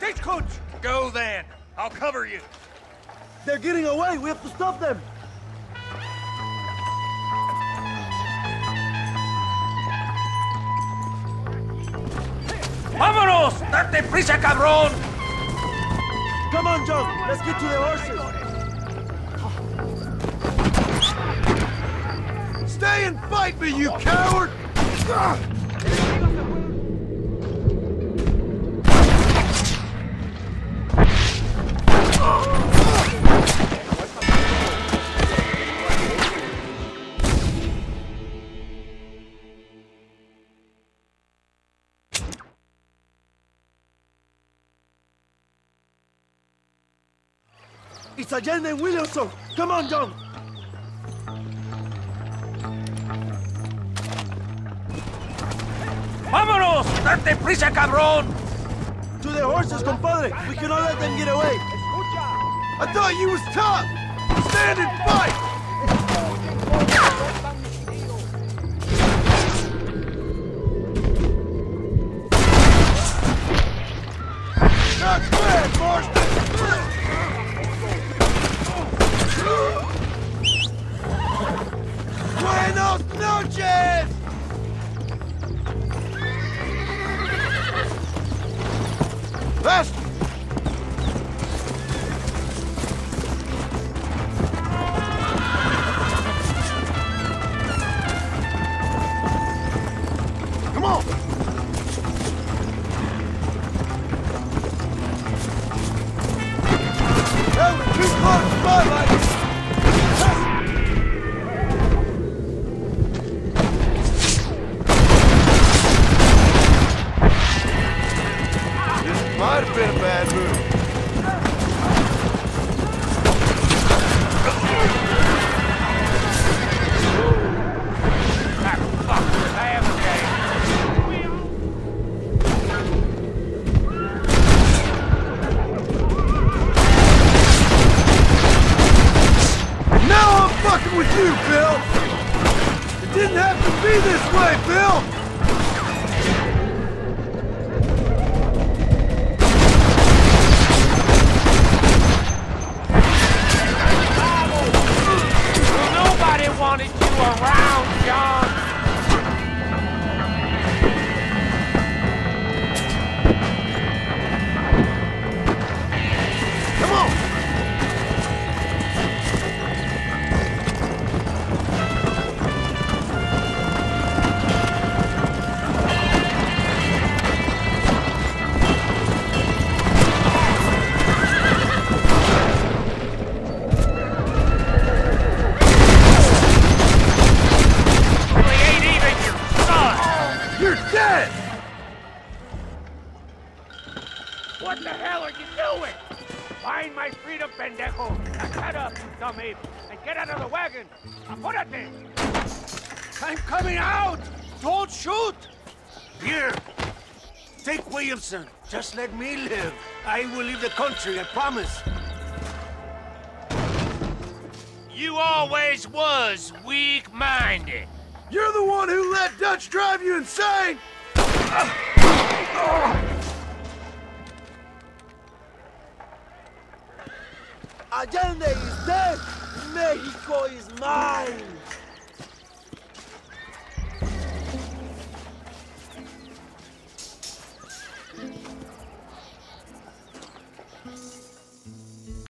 Stagecoach! Go then. I'll cover you. They're getting away. We have to stop them. ¡Vámonos! ¡Date prisa, cabrón! Come on, John. Let's get to the horses. Stay and fight me, you coward! Ah. It's Allende and Williamson. Come on, John. ¡Vámonos! ¡Date prisa, cabrón! To the horses, compadre. We cannot let them get away. I thought you was tough! Stand and fight! Come fucking with you, Bill! It didn't have to be this way, Bill! Nobody wanted you around, John! The hell are you doing? Find my freedom, pendejo! Now shut up, you dumb ape, and get out of the wagon! Apúrate! I'm coming out! Don't shoot! Here! Take Williamson. Just let me live. I will leave the country, I promise. You always was weak-minded. You're the one who let Dutch drive you insane! Ah. Ah. Allende is dead! Mexico is mine!